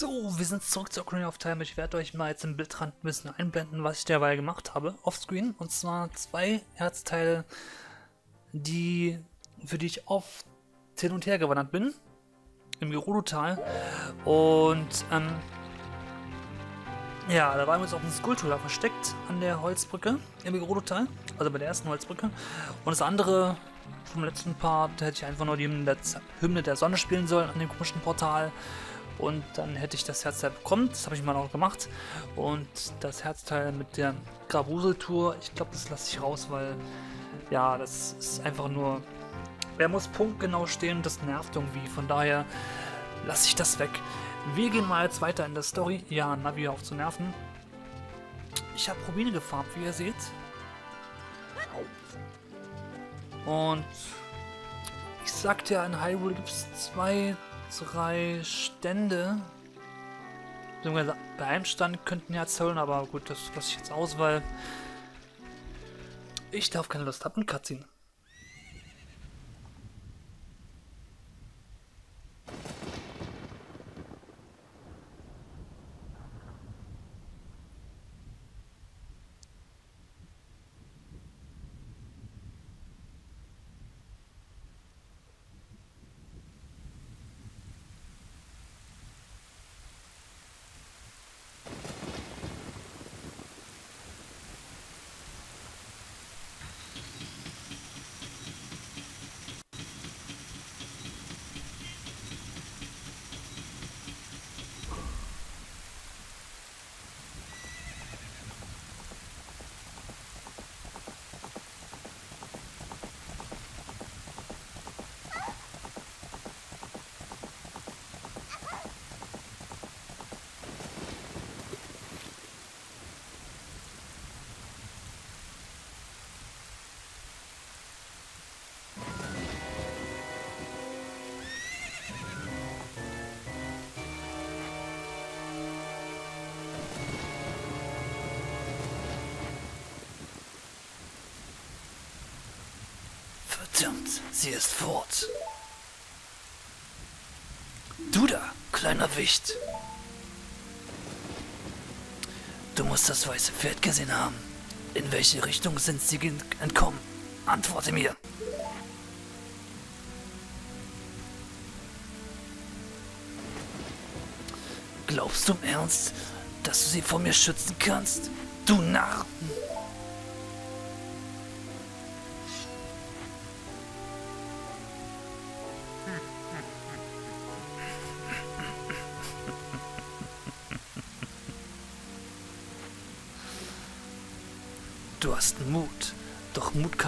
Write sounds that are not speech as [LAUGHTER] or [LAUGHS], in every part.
So, wir sind zurück zu Ocarina of Time. Ich werde euch mal jetzt im Bildrand ein bisschen einblenden, was ich derweil gemacht habe, offscreen. Und zwar zwei Herzteile, die, für die ich oft hin und her gewandert bin. Im Gerudo-Tal. Und, ähm, ja, da war übrigens auch ein Skulptur versteckt an der Holzbrücke im Gerudo-Tal. Also bei der ersten Holzbrücke. Und das andere vom letzten Part hätte ich einfach nur die Hymne der Sonne spielen sollen an dem komischen Portal. Und dann hätte ich das Herzteil bekommen. Das habe ich mal noch gemacht. Und das Herzteil mit der Grabuseltour, ich glaube, das lasse ich raus, weil ja, das ist einfach nur. Er muss punktgenau stehen das nervt irgendwie. Von daher lasse ich das weg. Wir gehen mal jetzt weiter in der Story. Ja, Navi auf zu nerven. Ich habe Rubine gefarmt, wie ihr seht. Und ich sagte ja, in Hyrule gibt es zwei drei Stände. Bei einem Stand könnten ja holen, aber gut, das lasse ich jetzt aus, weil ich darauf keine Lust habe. Ein Cutscene. 'Verdammt, sie ist fort. Du da, kleiner Wicht. Du musst das weiße Pferd gesehen haben. In welche Richtung sind sie entkommen? Antworte mir. Glaubst du im Ernst, dass du sie vor mir schützen kannst? Du Narr!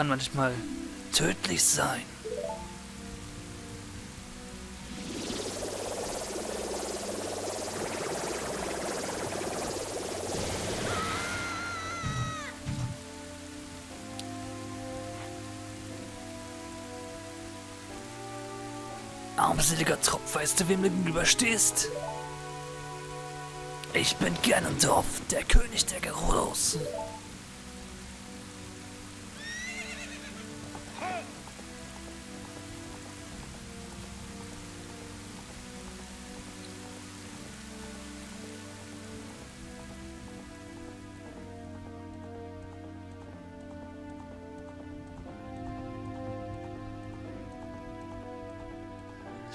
Kann manchmal tödlich sein. Armseliger Tropf, weißt du, wem du gegenüberstehst? Ich bin Ganondorf, der König der Gerudos.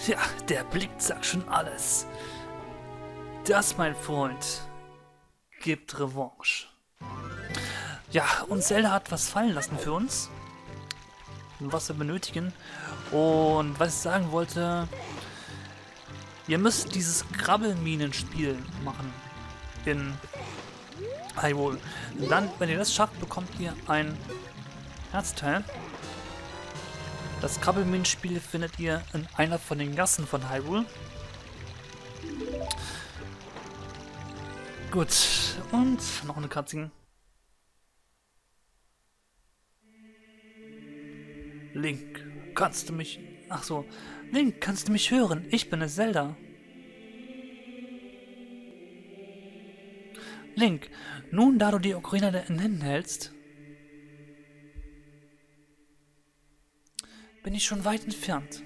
Ja, der Blick sagt schon alles. Das, mein Freund, gibt Revanche. Ja, und Zelda hat was fallen lassen für uns. Was wir benötigen. Und was ich sagen wollte, ihr müsst dieses Krabbelminenspiel machen. In Hyrule. Dann, wenn ihr das schafft, bekommt ihr ein Herzteil. Das Krabbelminenspiel findet ihr in einer von den Gassen von Hyrule. Gut, und noch eine Cutscene. Link, kannst du mich... Ach so. Link, kannst du mich hören? Ich bin es, Zelda. Link, nun da du die Ocarina in Händen hältst, bin ich schon weit entfernt.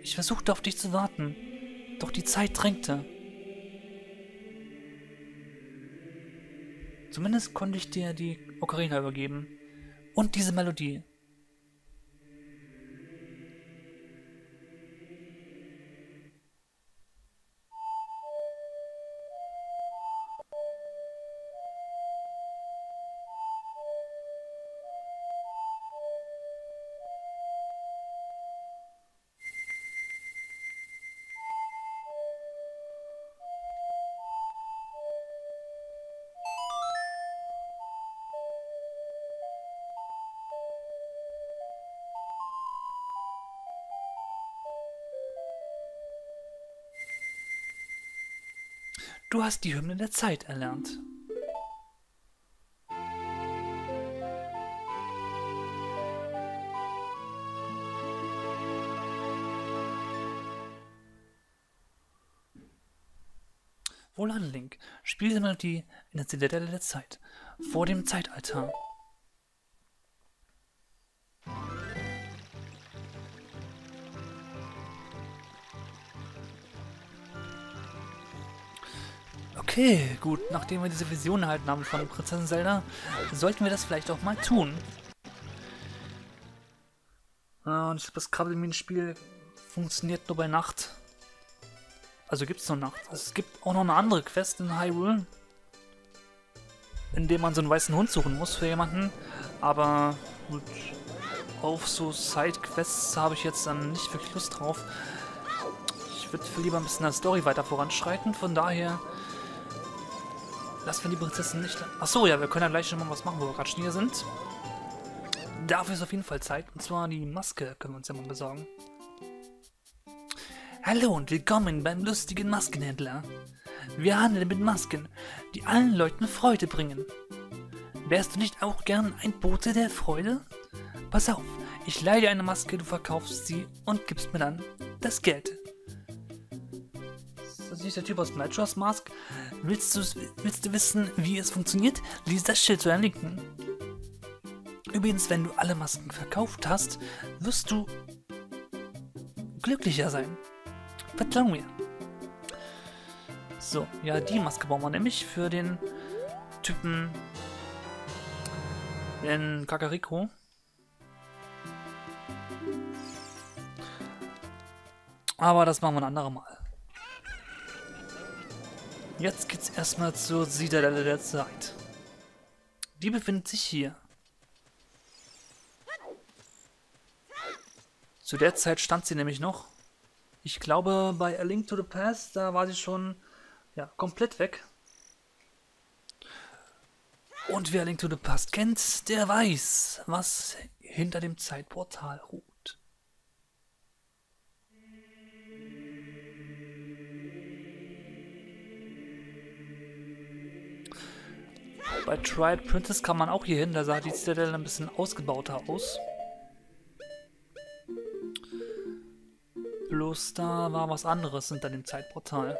Ich versuchte auf dich zu warten, doch die Zeit drängte. Zumindest konnte ich dir die Ocarina übergeben. Und diese Melodie. Du hast die Hymne der Zeit erlernt. Wohlan, Link. Spiel die Melodie in der Zitadelle der Zeit, vor dem Zeitalter. Okay, gut. Nachdem wir diese Vision erhalten haben von Prinzessin Zelda, sollten wir das vielleicht auch mal tun. und ich glaube, das Krabbelminenspiel funktioniert nur bei Nacht. Also gibt es nur Nacht. Es gibt auch noch eine andere Quest in Hyrule, in dem man so einen weißen Hund suchen muss für jemanden. Aber gut, auf so Side-Quests habe ich jetzt dann nicht wirklich Lust drauf. Ich würde lieber ein bisschen der Story weiter voranschreiten. Von daher Lass wir die Prinzessin nicht... Achso, ja, wir können ja gleich schon mal was machen, wo wir gerade schon hier sind. Dafür ist auf jeden Fall Zeit. Und zwar die Maske können wir uns ja mal besorgen. Hallo und willkommen beim lustigen Maskenhändler. Wir handeln mit Masken, die allen Leuten Freude bringen. Wärst du nicht auch gern ein Bote der Freude? Pass auf, ich leihe dir eine Maske, du verkaufst sie und gibst mir dann das Geld. Ist nicht der Typ aus Majora's Mask. Willst du, willst du wissen, wie es funktioniert? Lies das Schild zu deiner Linken. Übrigens, wenn du alle Masken verkauft hast, wirst du glücklicher sein. Vertrau mir. So, ja, die Maske brauchen wir nämlich für den Typen in Kakariko. Aber das machen wir ein anderes Mal. Jetzt geht's erstmal zur Zitadelle der Zeit. Die befindet sich hier. Zu der Zeit stand sie nämlich noch. Ich glaube, bei A Link to the Past, da war sie schon ja, komplett weg. Und wer A Link to the Past kennt, der weiß, was hinter dem Zeitportal ruht. Bei Triad Princess kann man auch hier hin, da sah die Zitadelle ein bisschen ausgebauter aus. Bloß da war was anderes hinter dem Zeitportal.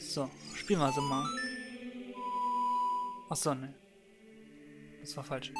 So, spielen wir sie mal. Achso, ne. Das war falsch.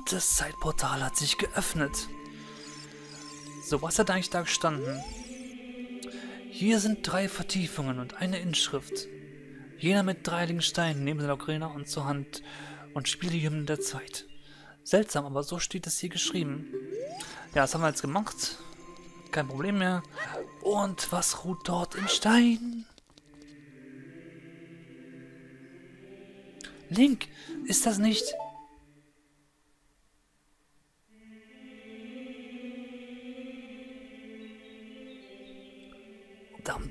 Und das Zeitportal hat sich geöffnet. So, was hat eigentlich da gestanden? Hier sind drei Vertiefungen und eine Inschrift. Jener mit drei heiligen Steinen neben der Ocarina und zur Hand und spielt die Hymnen der Zeit. Seltsam, aber so steht es hier geschrieben. Ja, das haben wir jetzt gemacht. Kein Problem mehr. Und was ruht dort im Stein? Link, ist das nicht...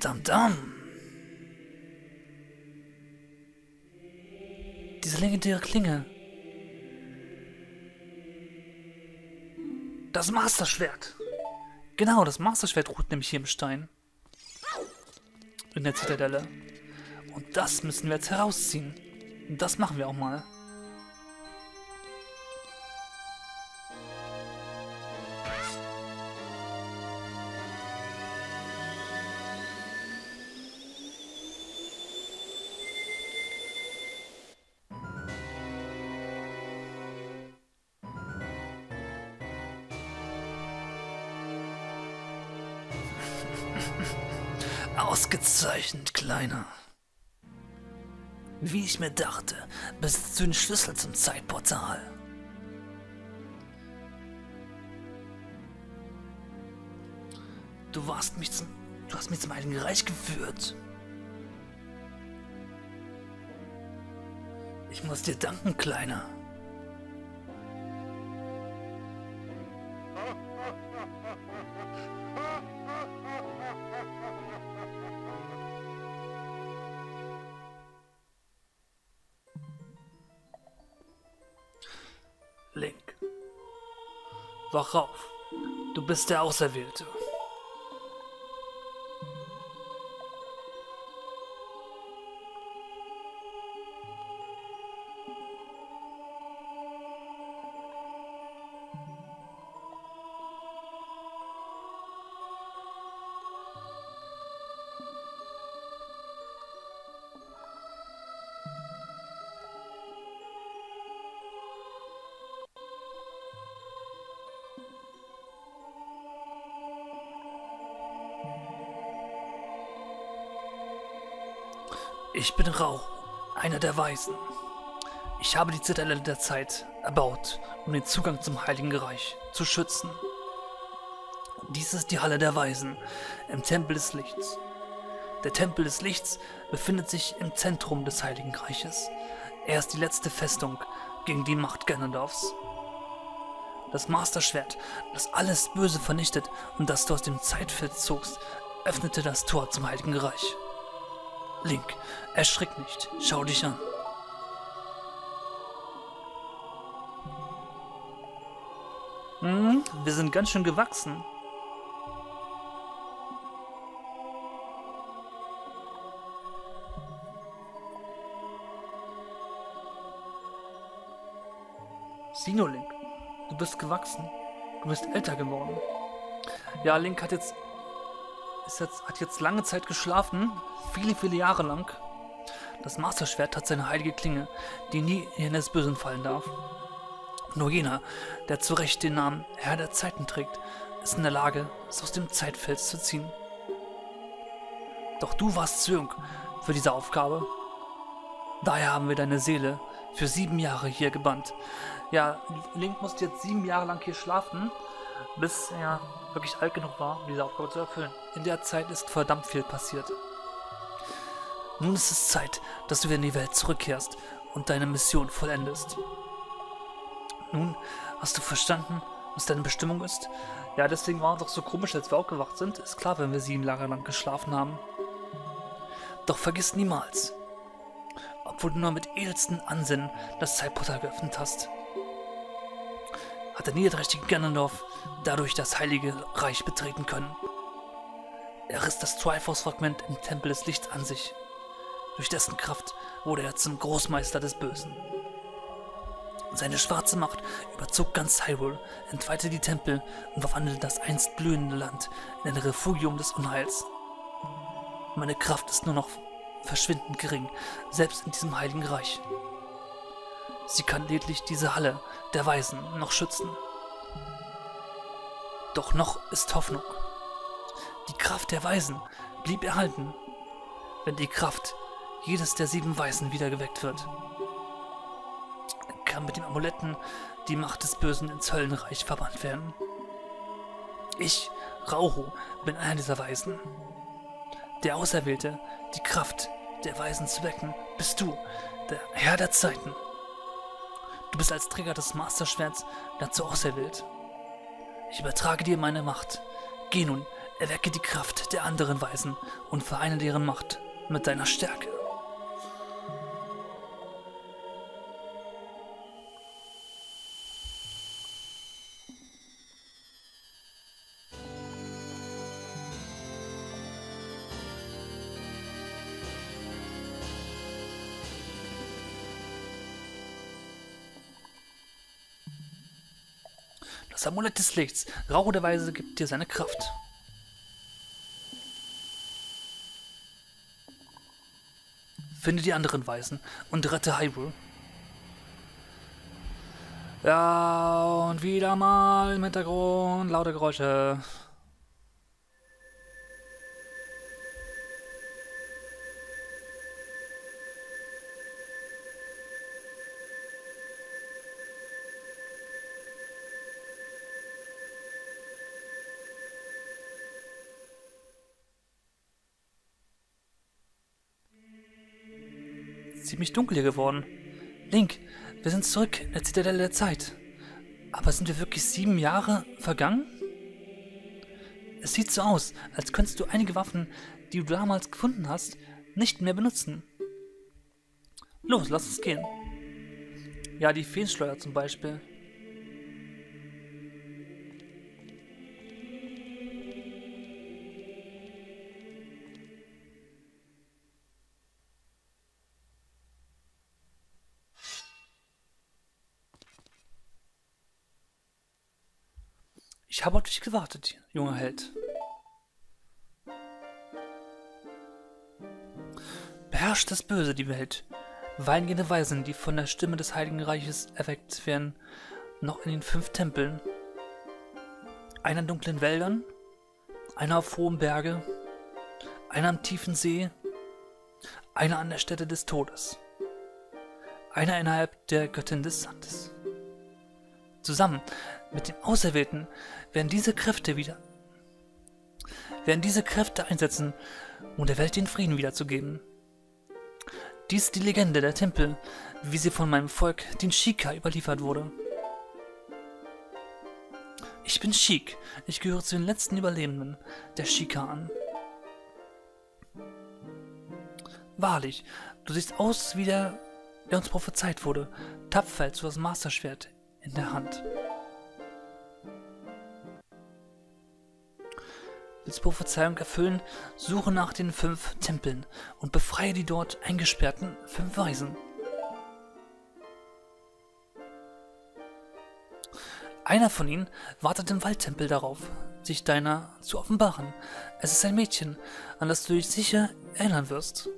Dam, dam. Diese legendäre Klinge. Das Masterschwert. Genau, das Masterschwert ruht nämlich hier im Stein. In der Zitadelle. Und das müssen wir jetzt herausziehen. Und das machen wir auch mal. Ausgezeichnet, Kleiner. Wie ich mir dachte, besitzt du den Schlüssel zum Zeitportal. Du warst mich zum. Du hast mich zum Heiligen Reich geführt. Ich muss dir danken, Kleiner. Wach auf. Du bist der Auserwählte. Ich bin Rauch, einer der Weisen. Ich habe die Zitadelle der Zeit erbaut, um den Zugang zum Heiligen Reich zu schützen. Dies ist die Halle der Weisen im Tempel des Lichts. Der Tempel des Lichts befindet sich im Zentrum des Heiligen Reiches. Er ist die letzte Festung gegen die Macht Ganondorfs. Das Masterschwert, das alles Böse vernichtet und das du aus dem Zeitfeld zogst, öffnete das Tor zum Heiligen Reich. Link, erschrick nicht. Schau dich an. Hm, wir sind ganz schön gewachsen. Sinolink, du bist gewachsen. Du bist älter geworden. Ja, Link hat jetzt jetzt, hat jetzt lange Zeit geschlafen, viele, viele Jahre lang. Das Masterschwert hat seine heilige Klinge, die nie in des Bösen fallen darf. Nur jener, der zu Recht den Namen Herr der Zeiten trägt, ist in der Lage, es aus dem Zeitfels zu ziehen. Doch du warst zu jung für diese Aufgabe. Daher haben wir deine Seele für sieben Jahre hier gebannt. Ja, Link musste jetzt sieben Jahre lang hier schlafen, bis er wirklich alt genug war, um diese Aufgabe zu erfüllen. In der Zeit ist verdammt viel passiert. Nun ist es Zeit, dass du wieder in die Welt zurückkehrst und deine Mission vollendest. Nun hast du verstanden, was deine Bestimmung ist? Ja, deswegen war es doch so komisch, als wir aufgewacht sind. Ist klar, wenn wir sieben Jahre lang geschlafen haben. Doch vergiss niemals, obwohl du nur mit edelsten Ansinnen das Zeitportal geöffnet hast, hat der niederträchtige Ganondorf dadurch das Heilige Reich betreten können. Er riss das Triforce-Fragment im Tempel des Lichts an sich. Durch dessen Kraft wurde er zum Großmeister des Bösen. Seine schwarze Macht überzog ganz Hyrule, entweihte die Tempel und verwandelte das einst blühende Land in ein Refugium des Unheils. Meine Kraft ist nur noch verschwindend gering, selbst in diesem heiligen Reich. Sie kann lediglich diese Halle der Weisen noch schützen. Doch noch ist Hoffnung. Die Kraft der Weisen blieb erhalten, wenn die Kraft jedes der sieben Weisen wiedergeweckt wird. Kann mit dem Amuletten die Macht des Bösen ins Höllenreich verbannt werden. Ich, Rauho, bin einer dieser Weisen. Der Auserwählte, die Kraft der Weisen zu wecken, bist du, der Herr der Zeiten. Du bist als Träger des Masterschwerts dazu auserwählt. Ich übertrage dir meine Macht. Geh nun, erwecke die Kraft der anderen Weisen und vereine deren Macht mit deiner Stärke. Das Amulett des Lichts. Rauch der Weise gibt dir seine Kraft. Finde die anderen Weisen und rette Hyrule. Ja, und wieder mal im Hintergrund laute Geräusche. Ziemlich dunkel hier geworden. Link, wir sind zurück in der Zitadelle der Zeit. Aber sind wir wirklich sieben Jahre vergangen? Es sieht so aus, als könntest du einige Waffen, die du damals gefunden hast, nicht mehr benutzen. Los, lass uns gehen. Ja, die Feenschleuder zum Beispiel. Gewartet, junger Held. Beherrscht das Böse die Welt. Weingehende Weisen, die von der Stimme des Heiligen Reiches erweckt werden, noch in den fünf Tempeln. Einer in dunklen Wäldern, einer auf hohem Berge, einer am tiefen See, einer an der Stätte des Todes, einer innerhalb der Göttin des Sandes. Zusammen mit dem Auserwählten werden diese Kräfte wieder werden diese Kräfte einsetzen, um der Welt den Frieden wiederzugeben. Dies ist die Legende der Tempel, wie sie von meinem Volk, den Shika, überliefert wurde. Ich bin Sheik, ich gehöre zu den letzten Überlebenden der Shika an. Wahrlich, du siehst aus wie der, der uns prophezeit wurde, tapfer du das Masterschwert in der Hand. Willst Prophezeiung erfüllen, suche nach den fünf Tempeln und befreie die dort eingesperrten fünf Weisen. Einer von ihnen wartet im Waldtempel darauf, sich deiner zu offenbaren. Es ist ein Mädchen, an das du dich sicher erinnern wirst.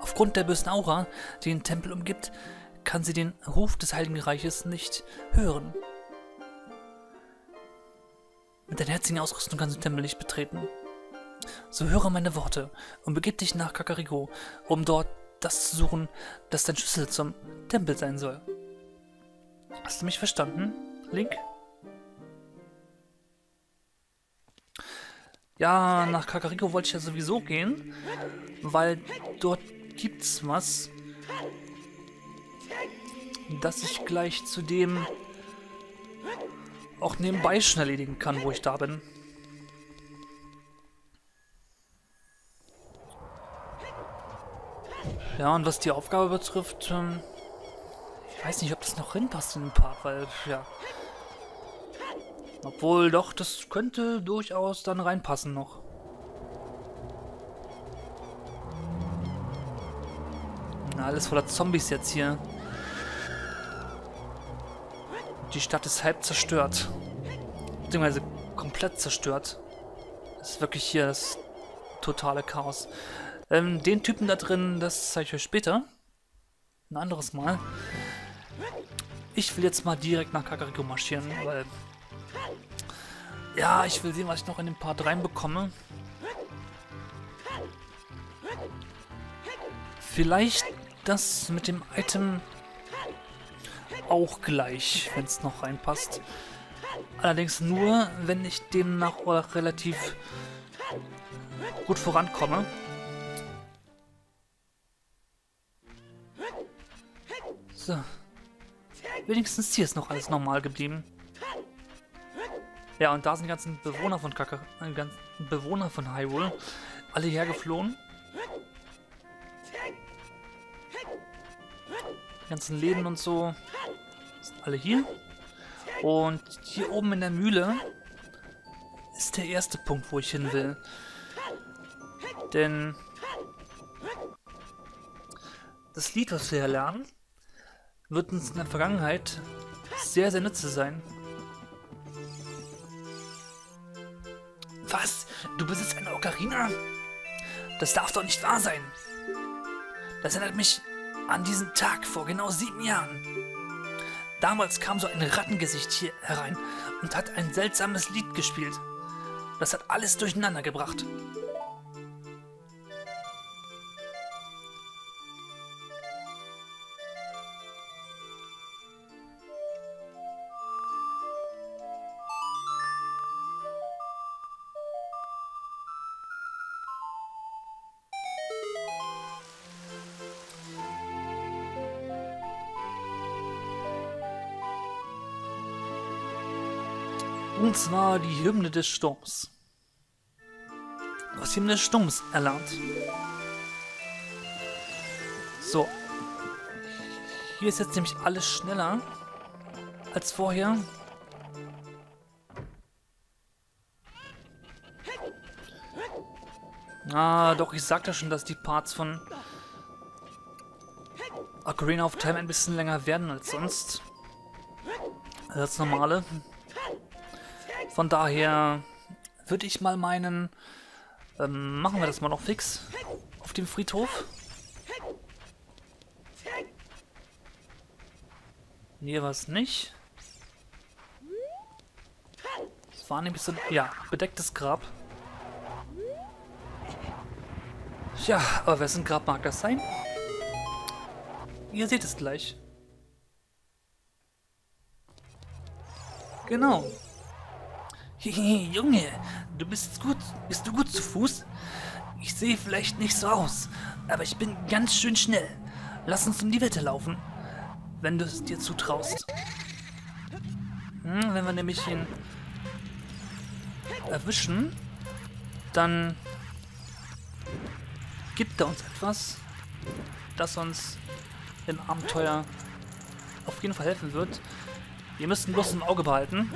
Aufgrund der bösen Aura, die den Tempel umgibt, kann sie den Ruf des Heiligen Reiches nicht hören. Mit deiner herzigen Ausrüstung kannst du den Tempel nicht betreten. So höre meine Worte und begib dich nach Kakariko, um dort das zu suchen, das dein Schlüssel zum Tempel sein soll. Hast du mich verstanden, Link? Ja, nach Kakariko wollte ich ja sowieso gehen, weil dort gibt's was, dass ich gleich zu dem auch nebenbei schon erledigen kann, wo ich da bin. Ja, und was die Aufgabe betrifft, ähm, ich weiß nicht, ob das noch reinpasst in den Part, weil, ja. Obwohl, doch, das könnte durchaus dann reinpassen noch. Na, alles voller Zombies jetzt hier. Die Stadt ist halb zerstört. Beziehungsweise komplett zerstört. Das ist wirklich hier das totale Chaos. Ähm, den Typen da drin, das zeige ich euch später. Ein anderes Mal. Ich will jetzt mal direkt nach Kakariko marschieren, weil... Ja, ich will sehen, was ich noch in den Part reinbekomme. Vielleicht das mit dem Item auch gleich, wenn es noch reinpasst. Allerdings nur, wenn ich demnach auch relativ gut vorankomme. So. Wenigstens hier ist noch alles normal geblieben. Ja, und da sind die ganzen Bewohner von Kaka, äh, ganzen Bewohner von Hyrule alle hergeflohen. Ganzen Läden und so sind alle hier. Und hier oben in der Mühle ist der erste Punkt, wo ich hin will. Denn das Lied, was wir hier lernen, wird uns in der Vergangenheit sehr, sehr nützlich sein. Was? Du besitzt eine Ocarina? Das darf doch nicht wahr sein. Das erinnert mich an diesen Tag vor genau sieben Jahren. Damals kam so ein Rattengesicht hier herein und hat ein seltsames Lied gespielt. Das hat alles durcheinander gebracht. Und zwar die Hymne des Sturms. Hast Hymne des Sturms erlernt. So. Hier ist jetzt nämlich alles schneller als vorher. Ah, doch, ich sagte schon, dass die Parts von Ocarina of Time ein bisschen länger werden als sonst. Als normale. Von daher würde ich mal meinen, ähm, machen wir das mal noch fix auf dem Friedhof. Hier war es nicht. Es war nämlich so ein, ja, bedecktes Grab. Ja, aber wessen Grab mag das sein? Ihr seht es gleich. Genau, [LAUGHS] Junge, du bist gut. Bist du gut zu Fuß? Ich sehe vielleicht nicht so aus, aber ich bin ganz schön schnell. Lass uns um die Wette laufen, wenn du es dir zutraust. Hm, wenn wir nämlich ihn erwischen, dann gibt er uns etwas, das uns im Abenteuer auf jeden Fall helfen wird. Wir müssen bloß im Auge behalten,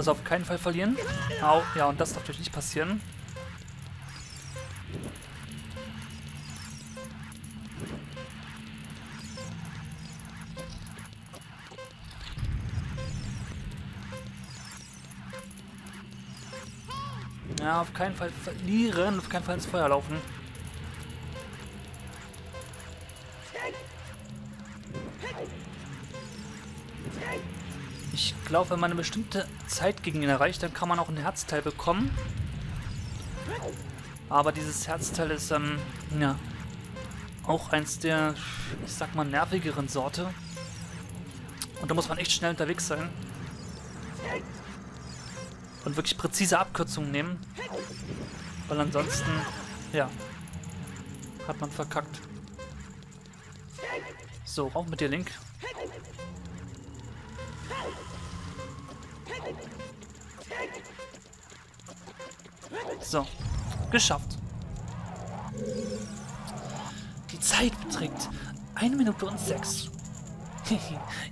also auf keinen Fall verlieren. Au, ja, und das darf natürlich nicht passieren. Ja, auf keinen Fall verlieren, auf keinen Fall ins Feuer laufen. Glaube, wenn man eine bestimmte Zeit gegen ihn erreicht, dann kann man auch ein Herzteil bekommen. Aber dieses Herzteil ist, ähm, ja, auch eins der, ich sag mal, nervigeren Sorte. Und da muss man echt schnell unterwegs sein. Und wirklich präzise Abkürzungen nehmen. Weil ansonsten, ja, hat man verkackt. So, rauf mit dir, Link. So, geschafft. Die Zeit beträgt eine Minute und sechs. [LAUGHS]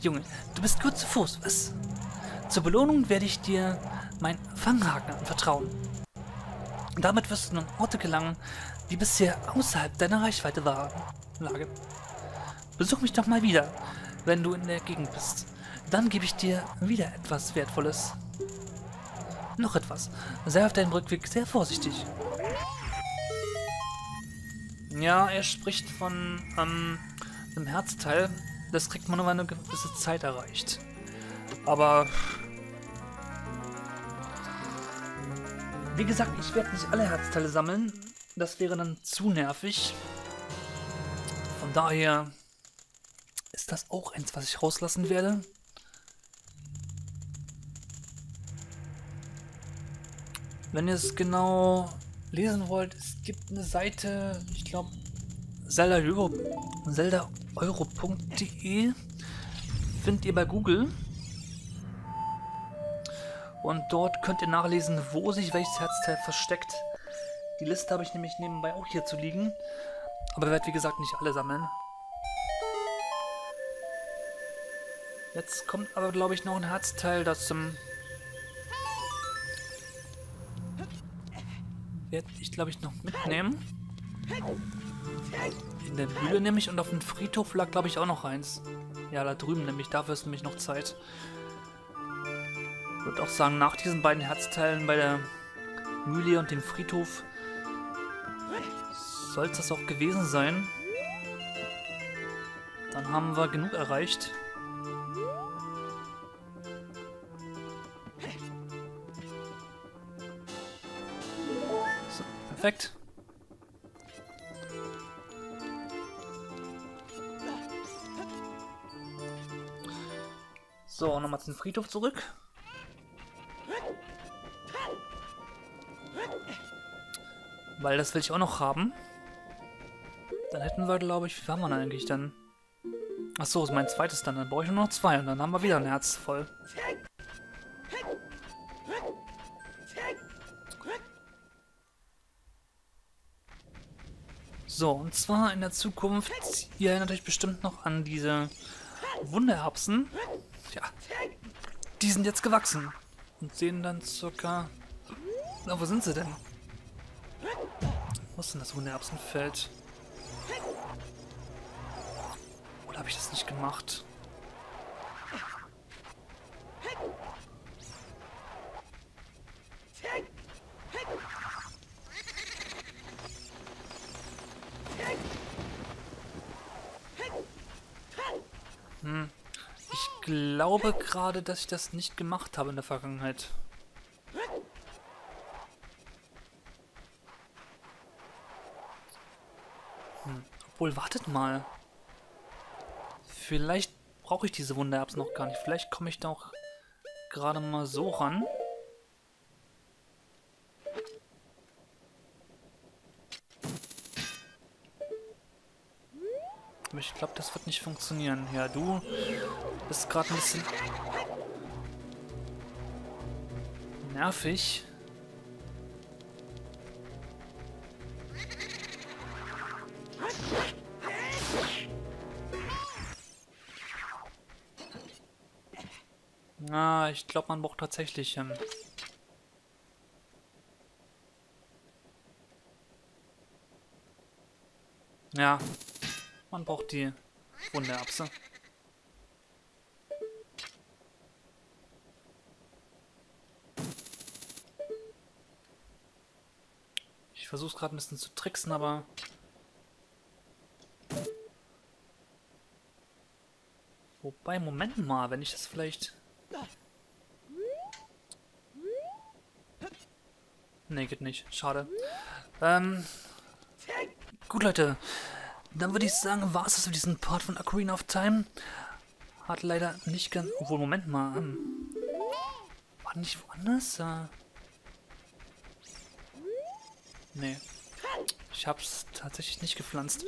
Junge, du bist gut zu Fuß, was? Zur Belohnung werde ich dir mein Fanghaken anvertrauen. Damit wirst du an Orte gelangen, die bisher außerhalb deiner Reichweite waren. Lage. Besuch mich doch mal wieder, wenn du in der Gegend bist. Dann gebe ich dir wieder etwas Wertvolles. Noch etwas. Sei auf deinem Rückweg sehr vorsichtig. Ja, er spricht von ähm, einem Herzteil. Das kriegt man nur, wenn eine gewisse Zeit erreicht. Aber... Wie gesagt, ich werde nicht alle Herzteile sammeln. Das wäre dann zu nervig. Von daher ist das auch eins, was ich rauslassen werde. Wenn ihr es genau lesen wollt, es gibt eine Seite, ich glaube, zeldaeuro.de Zelda findet ihr bei Google. Und dort könnt ihr nachlesen, wo sich welches Herzteil versteckt. Die Liste habe ich nämlich nebenbei auch hier zu liegen. Aber werde wie gesagt nicht alle sammeln. Jetzt kommt aber glaube ich noch ein Herzteil, das zum... Werde ich glaube ich noch mitnehmen. In der Mühle nämlich und auf dem Friedhof lag glaube ich auch noch eins. Ja, da drüben nämlich, dafür ist nämlich noch Zeit. Ich würde auch sagen, nach diesen beiden Herzteilen bei der Mühle und dem Friedhof soll es das auch gewesen sein. Dann haben wir genug erreicht. Perfekt. So, nochmal zum Friedhof zurück. Weil das will ich auch noch haben. Dann hätten wir, glaube ich, wie haben wir denn eigentlich dann? Achso, ist mein zweites dann. Dann brauche ich nur noch zwei und dann haben wir wieder ein Herz voll. So, und zwar in der Zukunft, ihr erinnert euch bestimmt noch an diese Wundererbsen. Ja, die sind jetzt gewachsen und sehen dann circa... Na, wo sind sie denn? Wo ist denn das Wundererbsenfeld? Oder habe ich das nicht gemacht? Hm. Ich glaube gerade, dass ich das nicht gemacht habe in der Vergangenheit. Hm. Obwohl, wartet mal. Vielleicht brauche ich diese Wundererbsen noch gar nicht. Vielleicht komme ich da auch gerade mal so ran. Aber ich glaube, das wird nicht funktionieren. Ja, du bist gerade ein bisschen nervig. Ah, ich glaube, man braucht tatsächlich... Ähm ja, man braucht die Wundererbse. Ich versuche es gerade ein bisschen zu tricksen, aber... Wobei, Moment mal, wenn ich das vielleicht... Nee, geht nicht. Schade. Ähm, gut, Leute. Dann würde ich sagen, war es das für diesen Part von Ocarina of Time. Hat leider nicht ganz... Obwohl, Moment mal. Ähm, war nicht woanders? Äh, nee. Ich habe es tatsächlich nicht gepflanzt.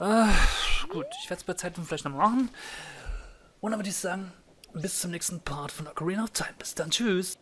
Äh, gut, ich werde es bei Zeit vielleicht noch machen. Und dann würde ich sagen, bis zum nächsten Part von Ocarina of Time. Bis dann, tschüss.